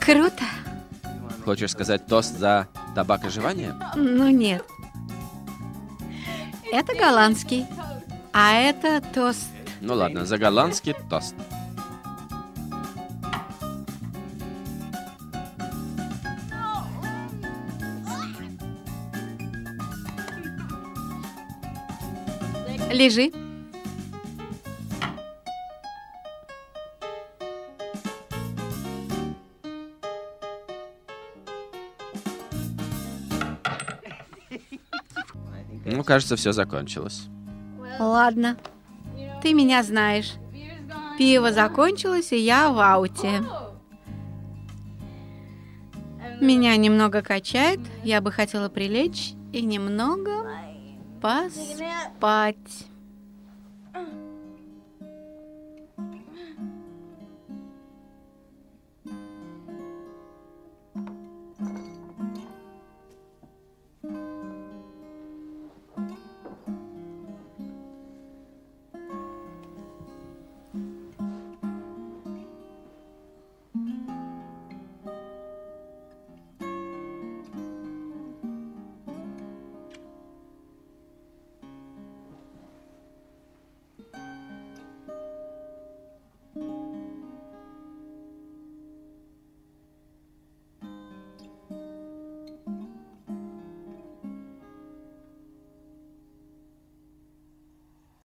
Круто. Хочешь сказать тост за табакоживание? Ну нет. Это голландский. А это тост. Ну ладно, за голландский тост. Лежи. Ну, кажется, все закончилось. Ладно. Ты меня знаешь. Пиво закончилось, и я в ауте. Меня немного качает. Я бы хотела прилечь и немного поспать.